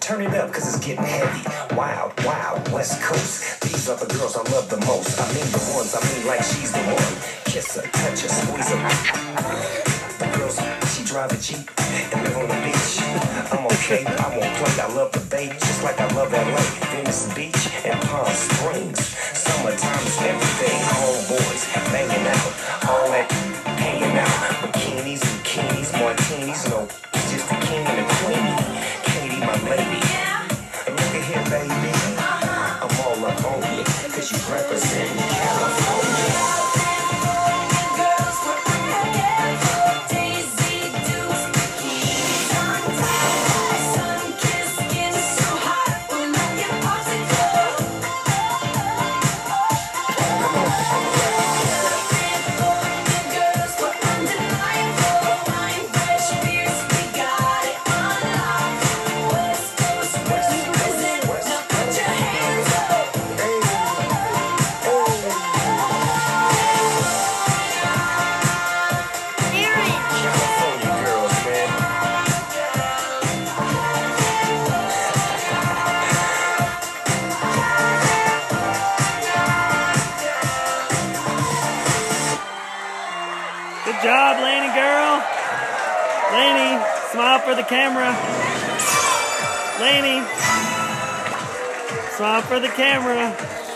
Turn it up, cause it's getting heavy. Wild, wild, West Coast. These are the girls I love the most. I mean the ones, I mean like she's the one. Kiss her, touch her, squeeze her. The girls, she drive a Jeep and live on the beach. I'm okay, I won't play. I love the bay, just like I love LA, Venice Beach, and Palm Springs. Summertime is everything. Good job, Lainey girl. Lainey, smile for the camera. Lainey, smile for the camera.